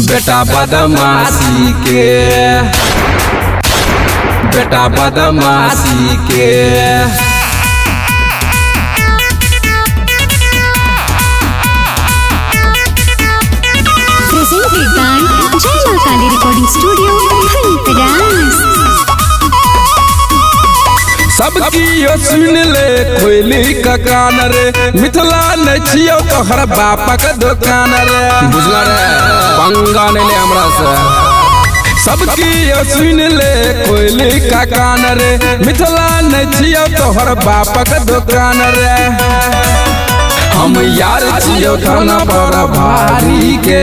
बेटा बदमाशी के। बेटा बदमाशी के। सबकी यो सुन ले खोली का कान रे। मिथिला न छियो तोहर बापक दुकान रे। बुझला रे पंगा नहीं ले हमरा से। सबकी सुन ले खोली का कान रे। मिथिला न छियो तोहर बापक दुकान रे। हम यार छियो खाना पर भारी के।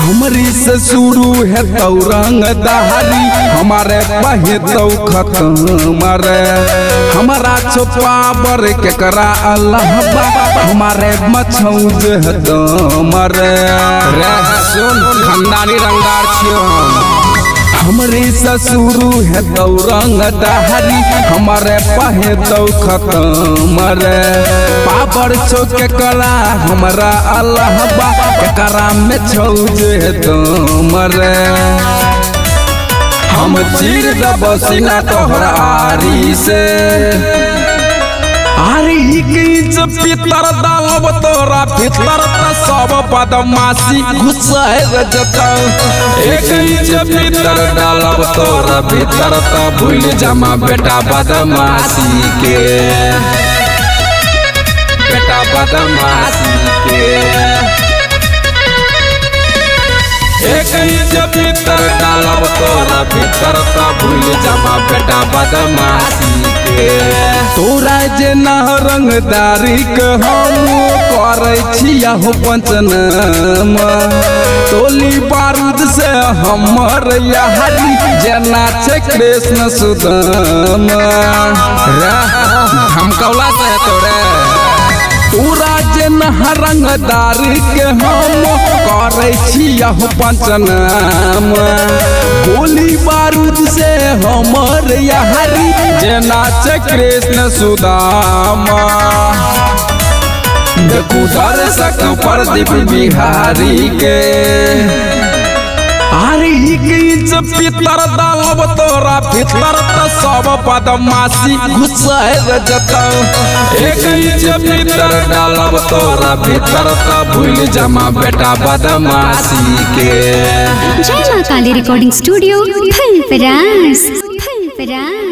हमरी से शुरू है तो रंग दहारी, हमारे पहे तो खत्म रे हमारा छुपा बर के करा अल्लाह हमारे मछौज है दम रे रे सुन, खानदानी रंगदार छियो हमरे ससुरु है तो रंग दहरी, हमारे पहे तो खत्म रे चौक के करा हमारा अल्लाह बा के करा में छौज है तुम रे हम चीर दब सीना तोहर आरी से। अरे इंच पितर दालब तोरा भीतर त सब बदमाशी है रजता एक इंच पितर डालब तोरा भीतर त भूल जमा बेटा बदमाशी के। बेटा बदमाशी के। एक इंच भीतर डालब तोरा भीतर भूल जमा बेटा बदमाशी के। तोरा जे न रंगदारी के हम करे छिया हो पंचनाम। टोली बारूद से हमर यारी जेना छै कृष्ण सुदाम। रे हम कौला से तोरे। रंगदारी के हम करे गोली बारूद से हमर यारी, जेना कृष्ण सुदाम। देखू दर्शक प्रदीप बिहारी के। इंच पितर दलब तोरा पितर त बदमाशी घुसैल जतौ एक पितर डालब तोरा पितर भूल जमा बेटा बदमाशी के recording studio Kali Recording Studio, Dance.